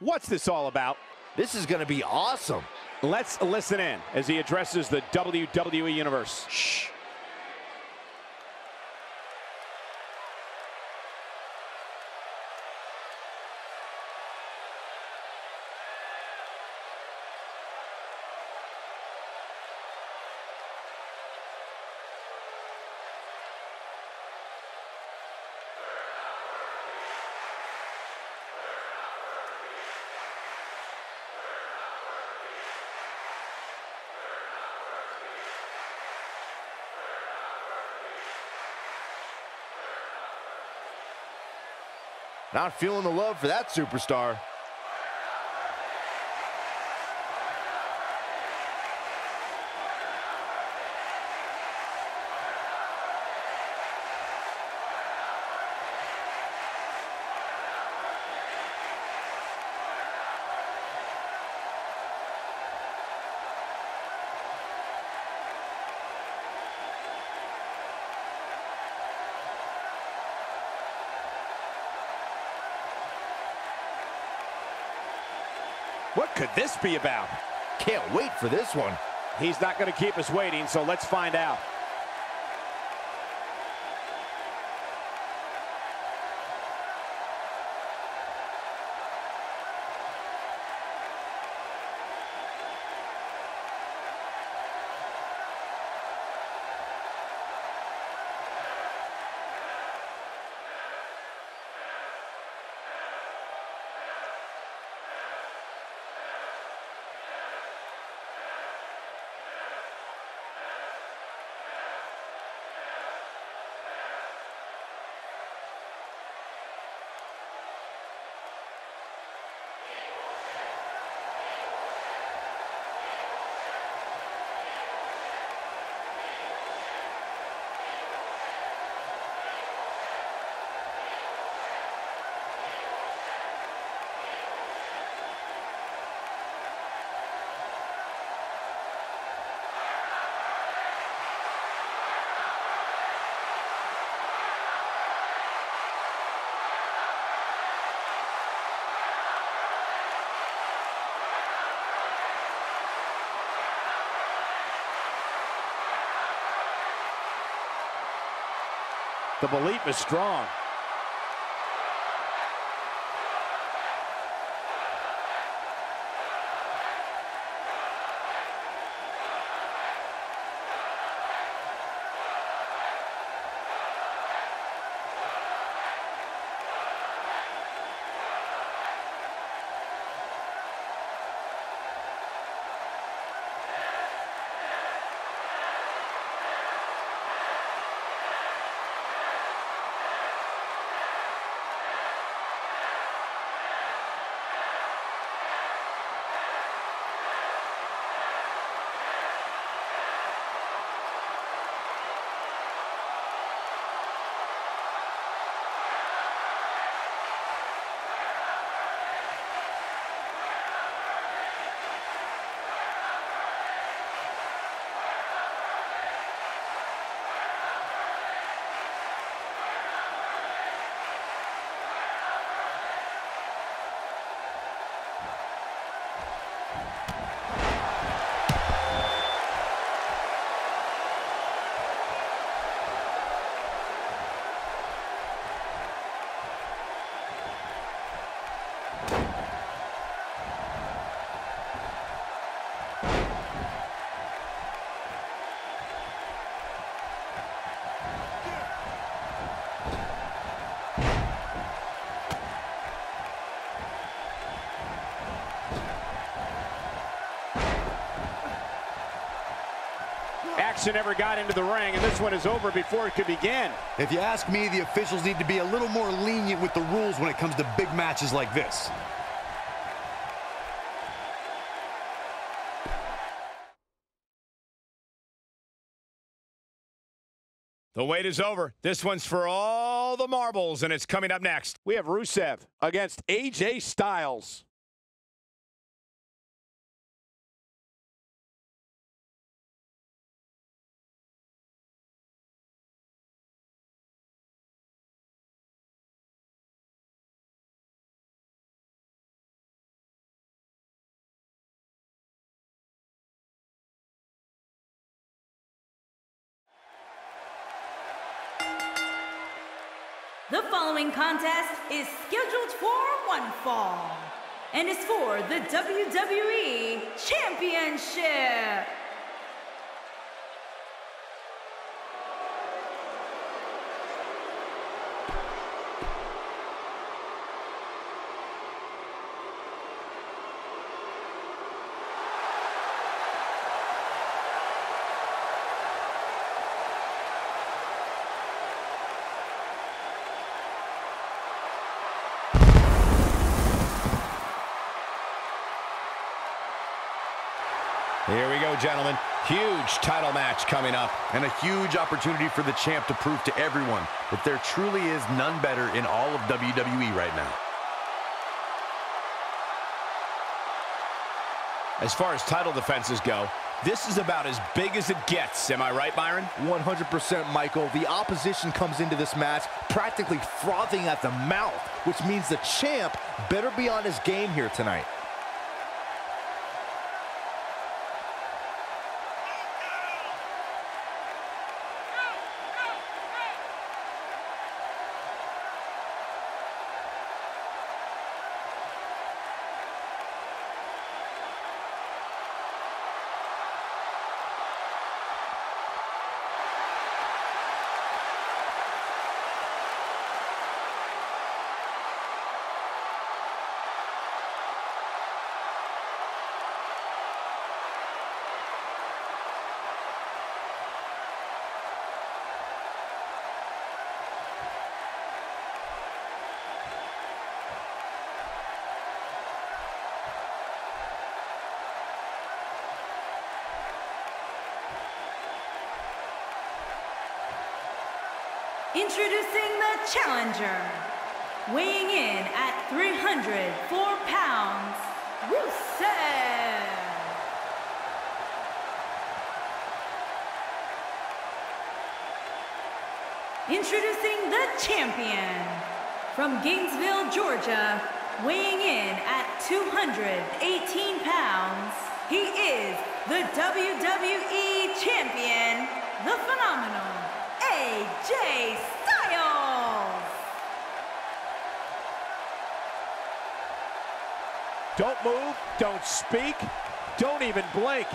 What's this all about? This is going to be awesome. Let's listen in as he addresses the WWE Universe. Shh. Not feeling the love for that superstar. This be about? Can't wait for this one. He's not going to keep us waiting, so let's find out. The belief is strong. Action never got into the ring, and this one is over before it could begin. If you ask me, the officials need to be a little more lenient with the rules when it comes to big matches like this. The wait is over. This one's for all the marbles, and it's coming up next. We have Rusev against AJ Styles. The following contest is scheduled for one fall and is for the WWE Championship. Go, gentlemen. Huge title match coming up. And a huge opportunity for the champ to prove to everyone that there truly is none better in all of WWE right now. As far as title defenses go, this is about as big as it gets. Am I right, Byron? 100% Michael. The opposition comes into this match practically frothing at the mouth, which means the champ better be on his game here tonight. Introducing the challenger, weighing in at 304 pounds, Rusev. Introducing the champion, from Gainesville, Georgia, weighing in at 218 pounds, he is the WWE Champion, the phenomenal AJ Styles. Don't move, don't speak, don't even blink.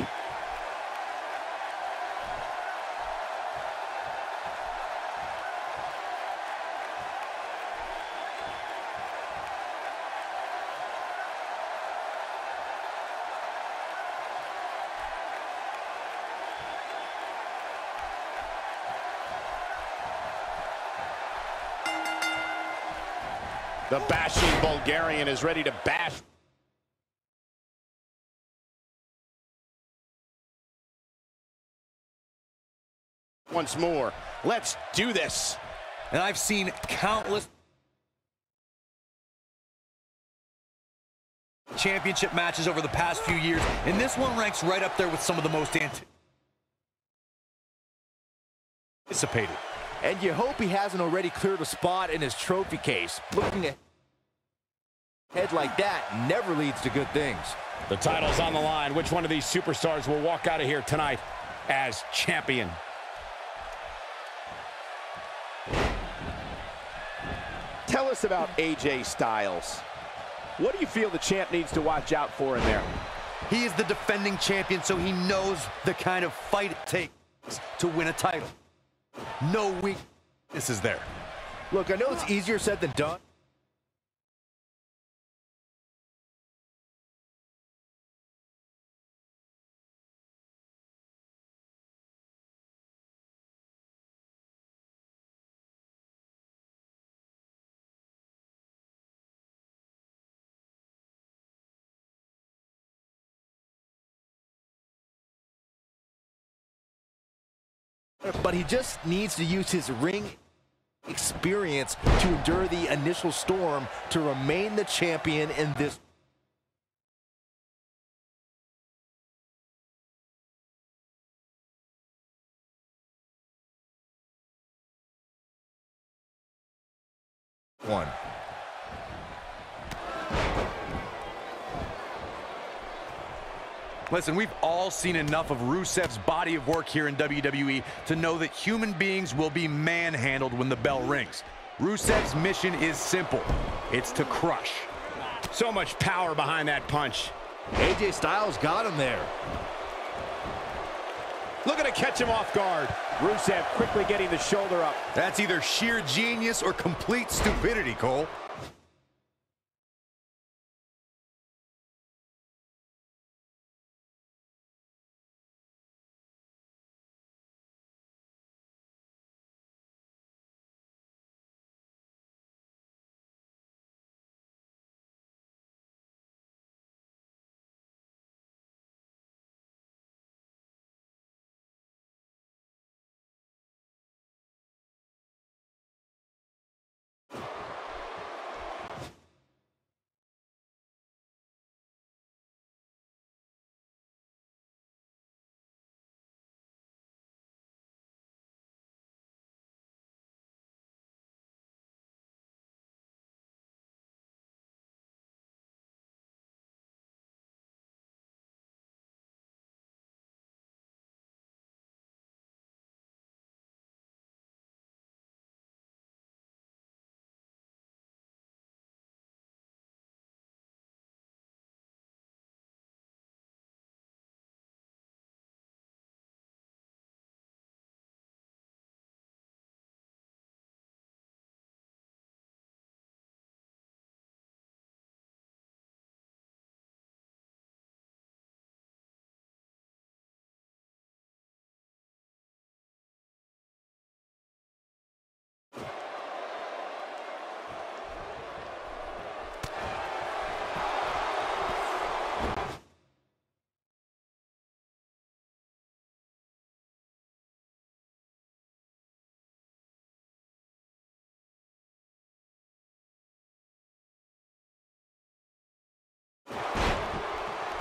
The bashing Bulgarian is ready to bash. Once more, let's do this. And I've seen countless championship matches over the past few years, and this one ranks right up there with some of the most anticipated. And you hope he hasn't already cleared a spot in his trophy case. Looking ahead like that never leads to good things. The title's on the line. Which one of these superstars will walk out of here tonight as champion? Tell us about AJ Styles. What do you feel the champ needs to watch out for in there? He is the defending champion, so he knows the kind of fight it takes to win a title. No weakness is there. Look, I know it's easier said than done. But he just needs to use his ring experience to endure the initial storm to remain the champion in this one. Listen, we've all seen enough of Rusev's body of work here in WWE to know that human beings will be manhandled when the bell rings. Rusev's mission is simple. It's to crush. So much power behind that punch. AJ Styles got him there. Looking to catch him off guard. Rusev quickly getting the shoulder up. That's either sheer genius or complete stupidity, Cole.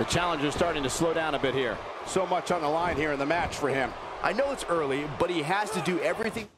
The challenger's starting to slow down a bit here. So much on the line here in the match for him. I know it's early, but he has to do everything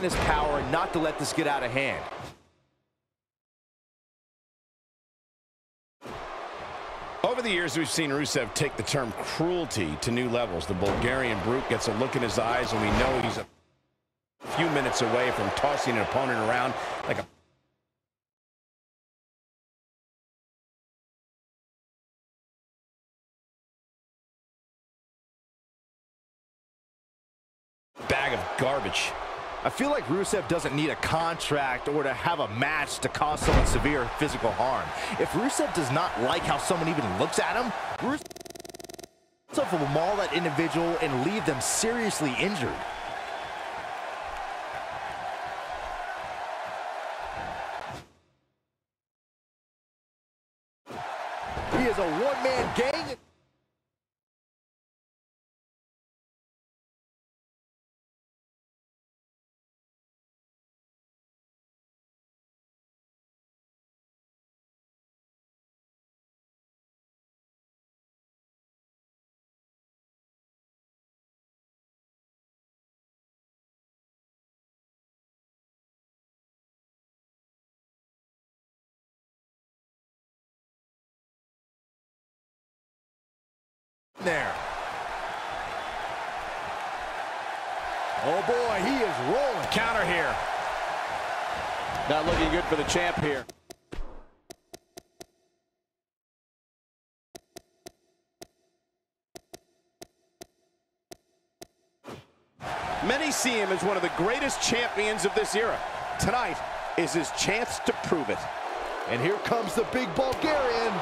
his power not to let this get out of hand. Over the years, we've seen Rusev take the term cruelty to new levels. The Bulgarian brute gets a look in his eyes, and we know he's a few minutes away from tossing an opponent around like a bag of garbage. I feel like Rusev doesn't need a contract or to have a match to cause someone severe physical harm. If Rusev does not like how someone even looks at him, Rusev will maul that individual and leave them seriously injured. There. Oh boy, he is rolling. Counter here. Not looking good for the champ here. Many see him as one of the greatest champions of this era. Tonight is his chance to prove it. And here comes the big Bulgarian.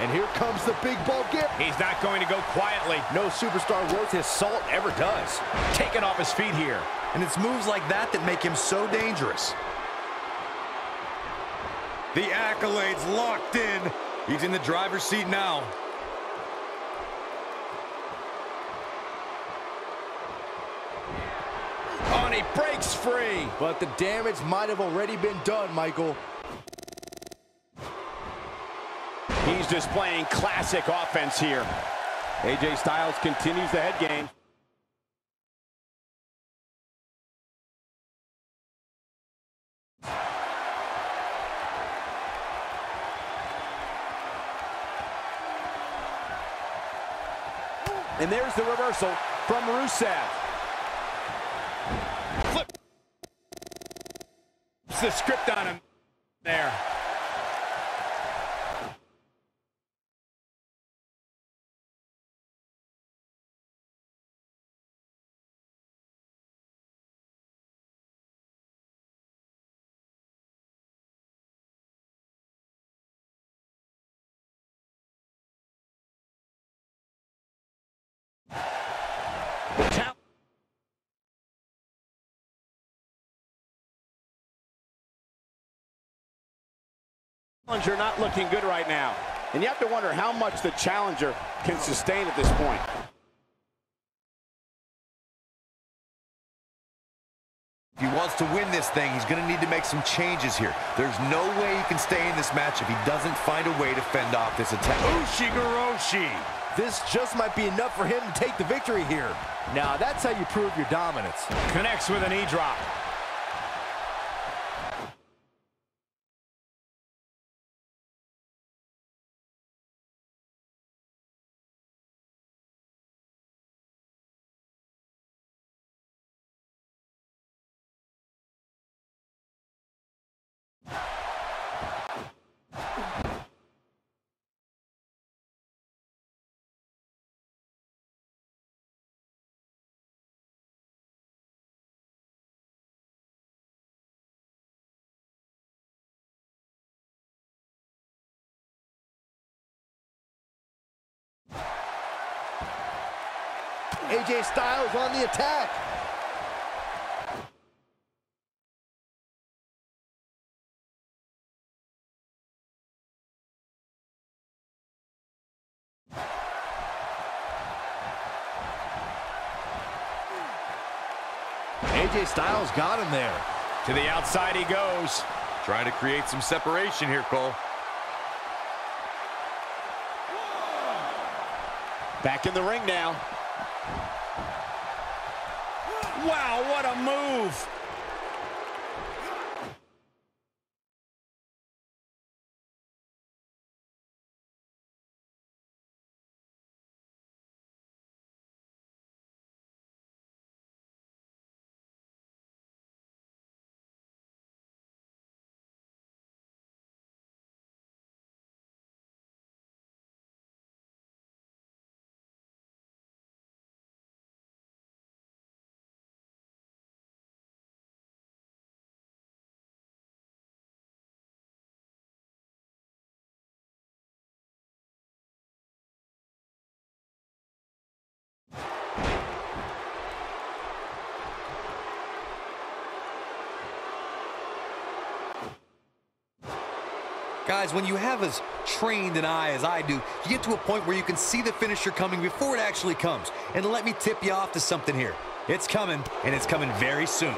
And here comes the big Bulgarian. He's not going to go quietly. No superstar worth his salt ever does. Taken off his feet here. And it's moves like that that make him so dangerous. The accolades locked in. He's in the driver's seat now. And he breaks free. But the damage might have already been done, Michael. He's displaying classic offense here. AJ Styles continues the head game. And there's the reversal from Rusev. Flip. It's the script on him there. Challenger not looking good right now. And you have to wonder how much the challenger can sustain at this point. If he wants to win this thing, he's going to need to make some changes here. There's no way he can stay in this match if he doesn't find a way to fend off this attack. Ushigoroshi. This just might be enough for him to take the victory here. Now, that's how you prove your dominance. Connects with a knee AJ Styles on the attack. AJ Styles got him there. To the outside he goes. Trying to create some separation here, Cole. Back in the ring now. Wow, what a move. Guys, when you have as trained an eye as I do, you get to a point where you can see the finisher coming before it actually comes. And let me tip you off to something here. It's coming, and it's coming very soon.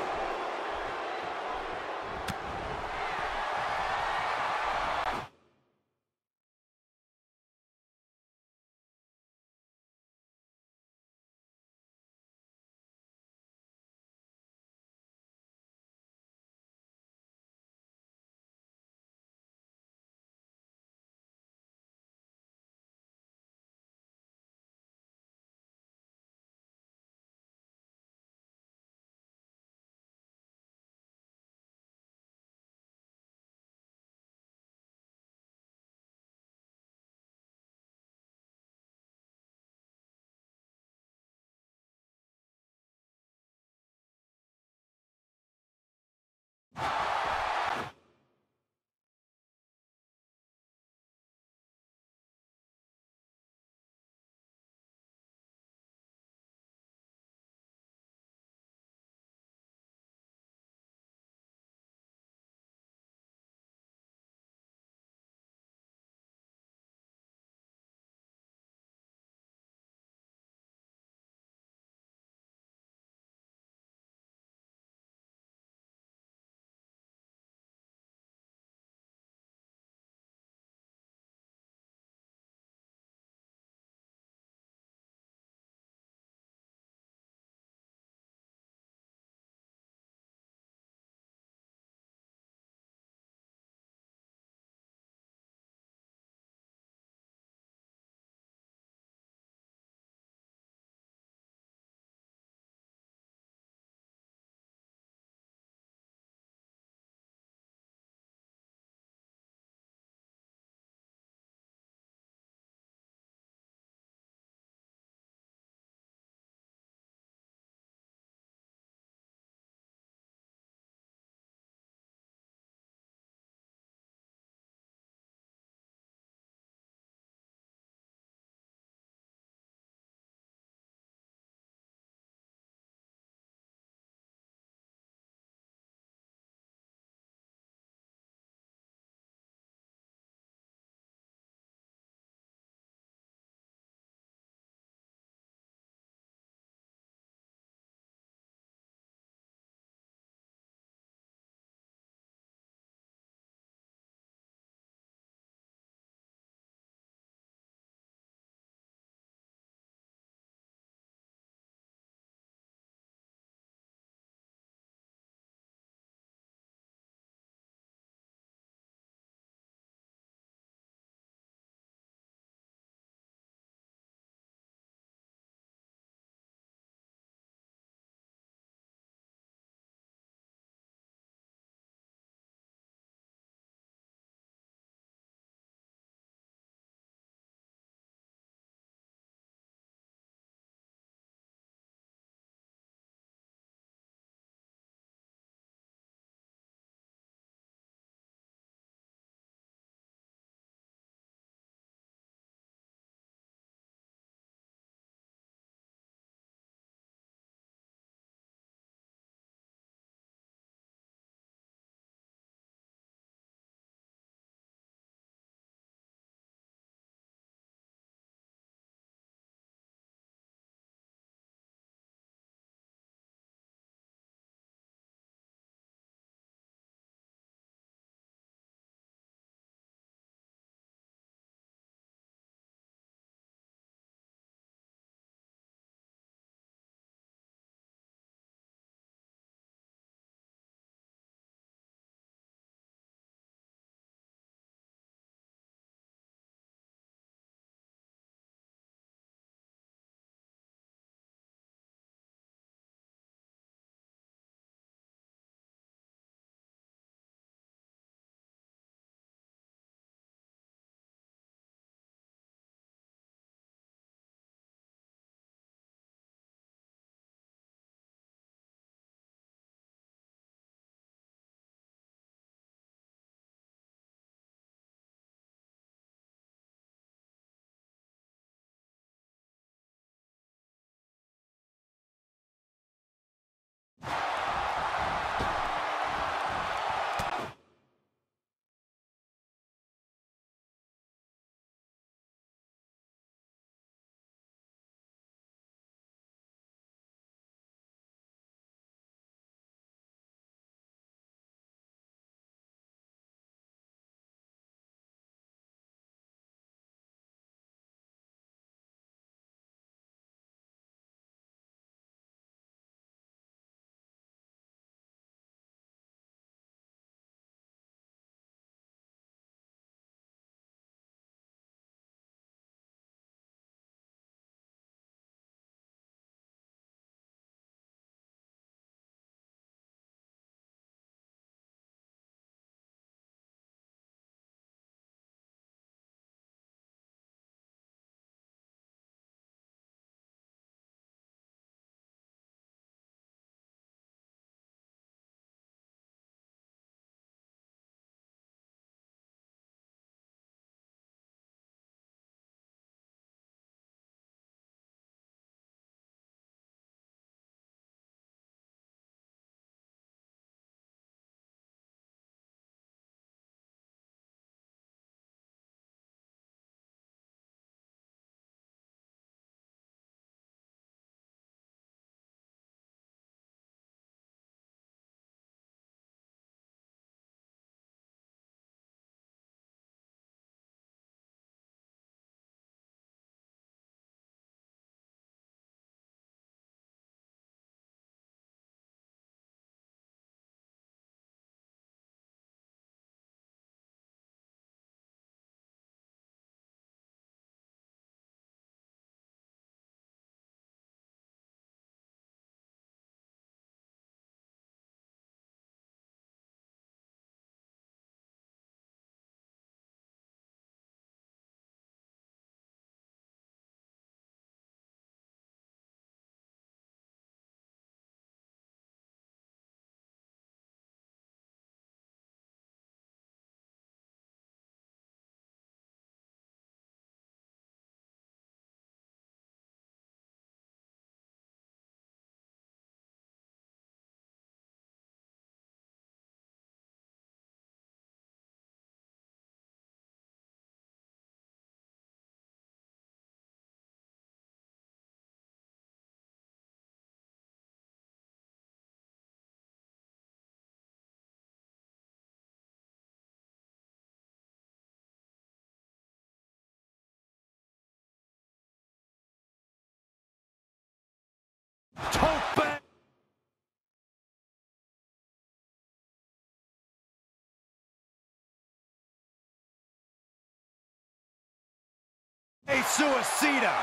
Suicida.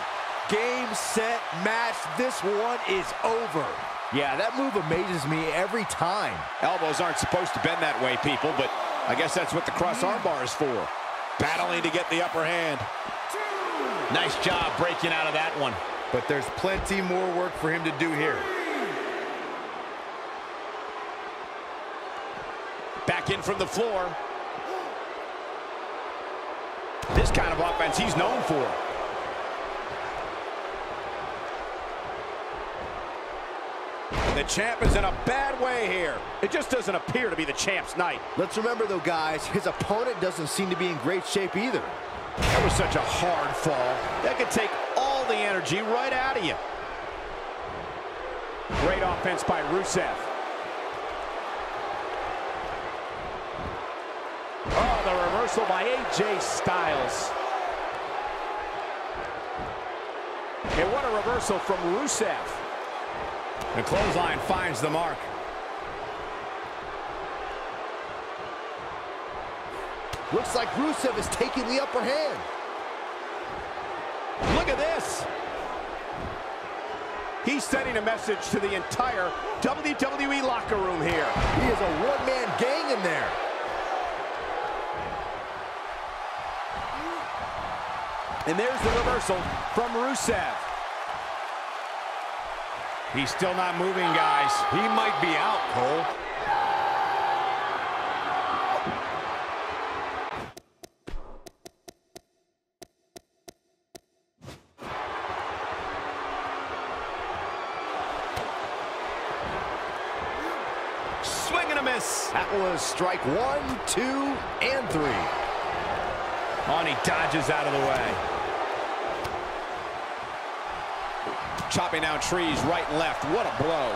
Game, set, match. This one is over. Yeah, that move amazes me every time. Elbows aren't supposed to bend that way, people, but I guess that's what the cross armbar is for. Battling to get the upper hand. Nice job breaking out of that one. But there's plenty more work for him to do here. Back in from the floor. This kind of offense he's known for. The champ is in a bad way here. It just doesn't appear to be the champ's night. Let's remember, though, guys, his opponent doesn't seem to be in great shape either. That was such a hard fall. That could take all the energy right out of you. Great offense by Rusev. The reversal by AJ Styles. And what a reversal from Rusev. The clothesline finds the mark. Looks like Rusev is taking the upper hand. Look at this. He's sending a message to the entire WWE locker room here. He is a one-man gang in there. And there's the reversal from Rusev. He's still not moving, guys. He might be out, Cole. Swing and a miss. That was strike one, two, and three. On, he dodges out of the way. Chopping down trees right and left. What a blow.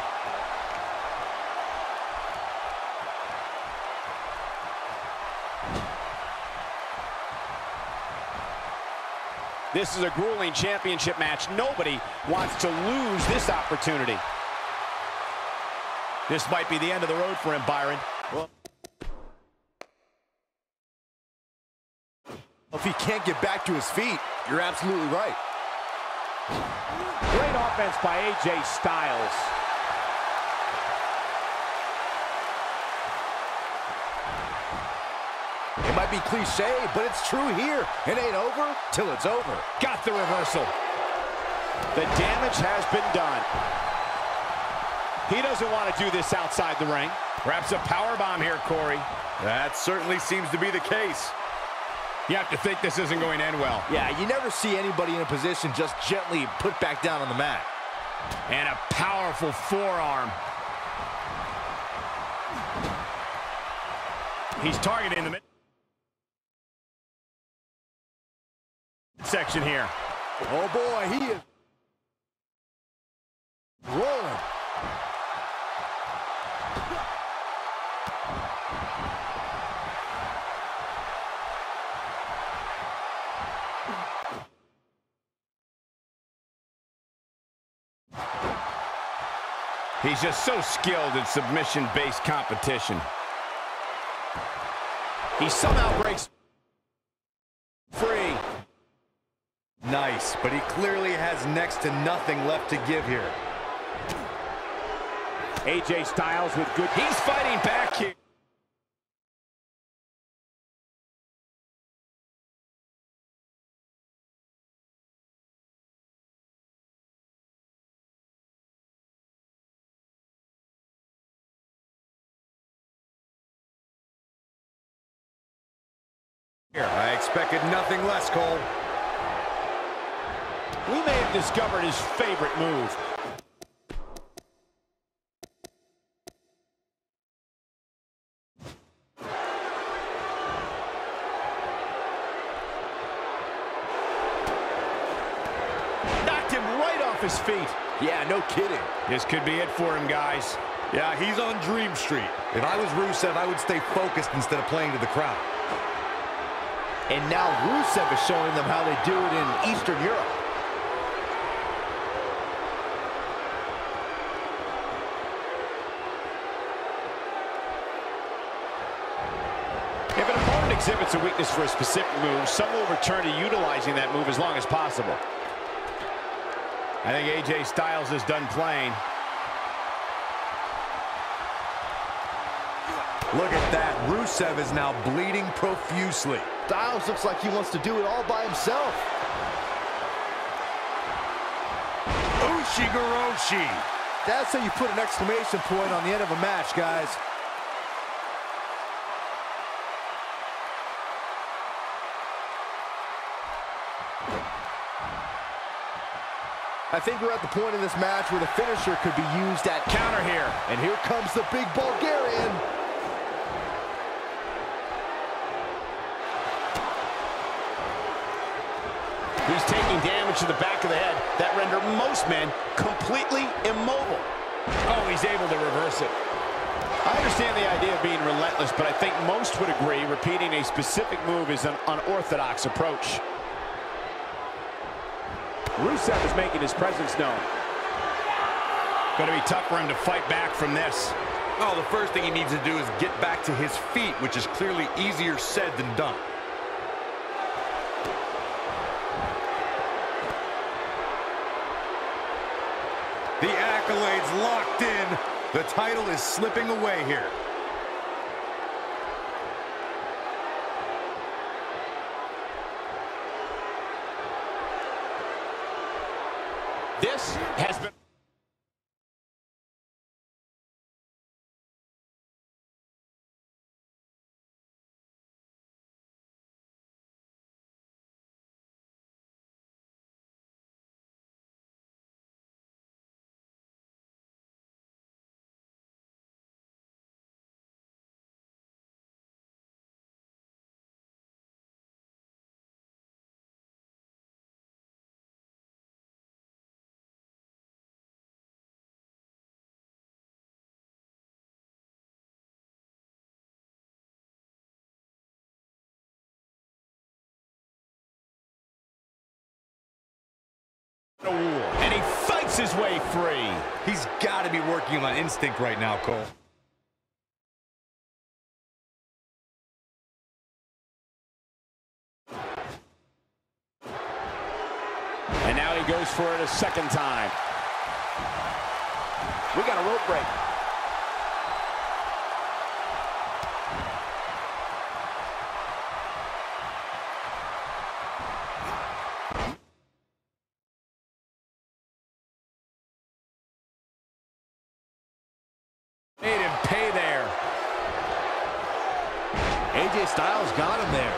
This is a grueling championship match. Nobody wants to lose this opportunity. This might be the end of the road for him, Byron. Well, if he can't get back to his feet, you're absolutely right. Great offense by AJ Styles. It might be cliche, but it's true here. It ain't over till it's over. Got the reversal. The damage has been done. He doesn't want to do this outside the ring. Perhaps a power bomb here, Corey. That certainly seems to be the case. You have to think this isn't going to end well. Yeah, you never see anybody in a position just gently put back down on the mat. And a powerful forearm. He's targeting the mid section here. Oh boy, he is rolling. He's just so skilled in submission-based competition. He somehow breaks free. Nice, but he clearly has next to nothing left to give here. AJ Styles with good... He's fighting back here. Expected nothing less, Cole. We may have discovered his favorite move. Knocked him right off his feet. Yeah, no kidding. This could be it for him, guys. Yeah, he's on Dream Street. If I was Rusev, I would stay focused instead of playing to the crowd. And now Rusev is showing them how they do it in Eastern Europe. If an opponent exhibits a weakness for a specific move, some will return to utilizing that move as long as possible. I think AJ Styles is done playing. Look at that. Rusev is now bleeding profusely. Styles looks like he wants to do it all by himself. Ushigoroshi. That's how you put an exclamation point on the end of a match, guys. I think we're at the point in this match where the finisher could be used at counter here. And here comes the big Bulgarian. He's taking damage to the back of the head that render most men completely immobile. Oh, he's able to reverse it. I understand the idea of being relentless, but I think most would agree repeating a specific move is an unorthodox approach. Rusev is making his presence known. Going to be tough for him to fight back from this. Oh, the first thing he needs to do is get back to his feet, which is clearly easier said than done. The accolades locked in. The title is slipping away here. This has been... And he fights his way free. He's got to be working on instinct right now, Cole. And now he goes for it a second time. We got a rope break. AJ Styles got him there.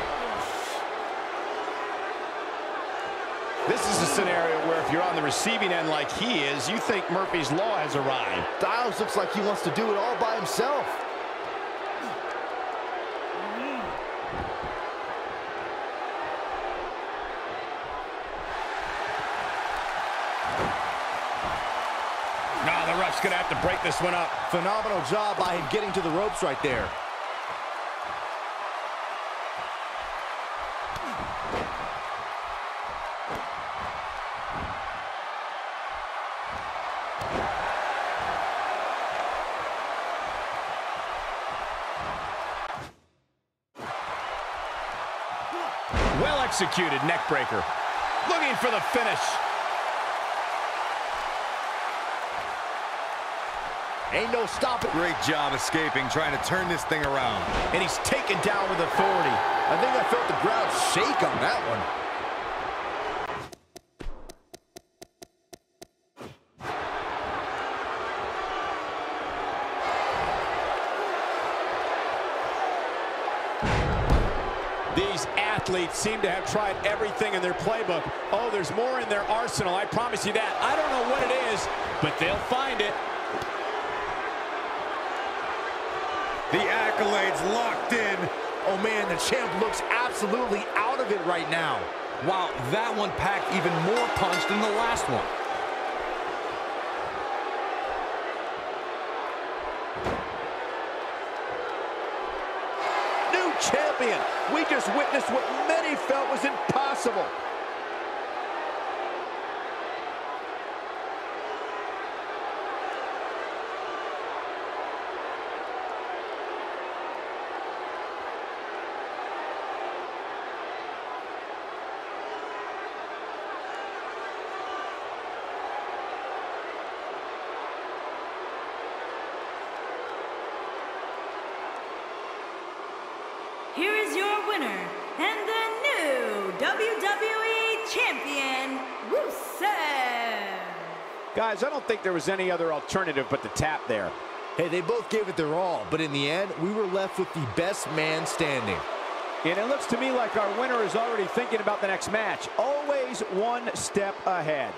This is a scenario where if you're on the receiving end like he is, you think Murphy's Law has arrived. Styles looks like he wants to do it all by himself. No, the ref's going to have to break this one up. Phenomenal job by him getting to the ropes right there. Executed neck breaker. Looking for the finish. Ain't no stopping. Great job escaping, trying to turn this thing around. And he's taken down with authority. I think I felt the ground shake on that one. Seem to have tried everything in their playbook. Oh, there's more in their arsenal. I promise you that. I don't know what it is, but they'll find it. The accolades locked in. Oh man, the champ looks absolutely out of it right now. Wow, that one packed even more punch than the last one. New champion. We just witnessed what many felt was impossible. here is your winner and the new WWE Champion, Rusev. Guys, I don't think there was any other alternative but the tap there. Hey, they both gave it their all, but in the end, we were left with the best man standing. And it looks to me like our winner is already thinking about the next match. Always one step ahead.